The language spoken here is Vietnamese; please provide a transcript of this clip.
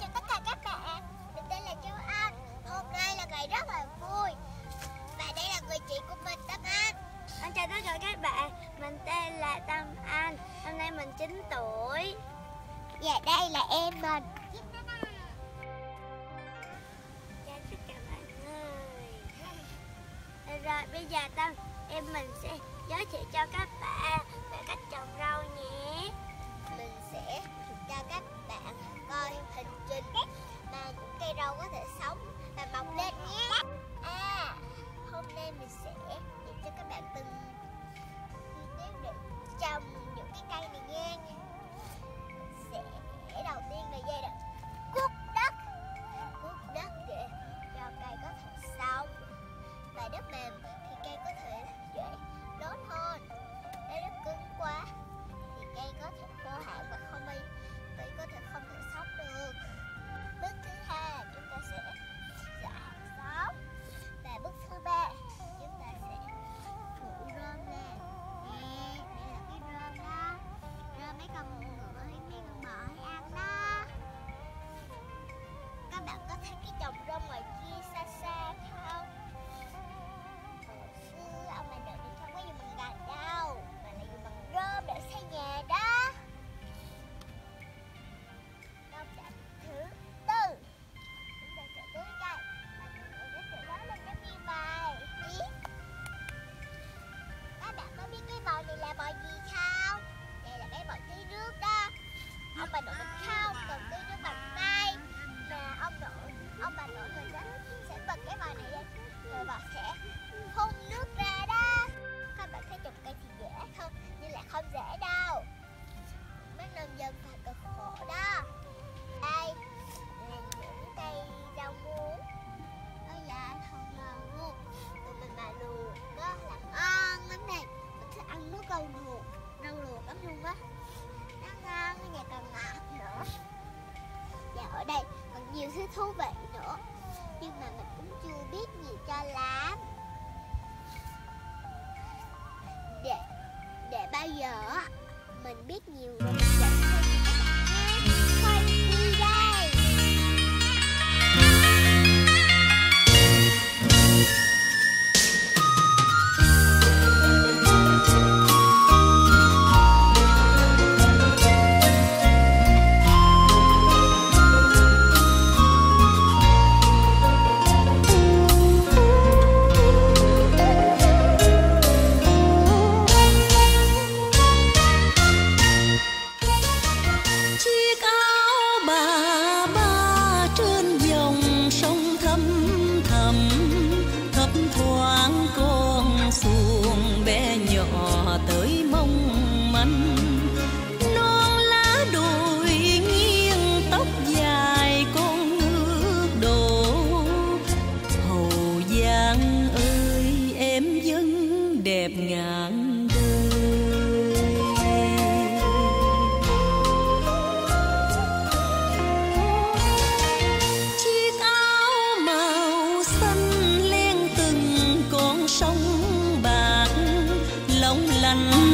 chào tất cả các bạn. Mình tên là Châu An. Hôm nay là ngày rất là vui. Và đây là người chị của mình Tâm An. Anh chào tất cả các bạn. Mình tên là Tâm An. Hôm nay mình 9 tuổi. Và đây là em mình. Chào tất cả mọi người. Rồi bây giờ Tâm Em mình sẽ giới thiệu cho các bạn. cây rau có thể sống. Và mọc lên nhé. À. Hôm nay mình sẽ chỉ cho các bạn từng pa doon. mình biết nhiều xuồng bé nhỏ tới mong manh. Non lá đồi nghiêng tóc dài con nước đổ hậu giang ơi, em vẫn đẹp ngàn đời. gần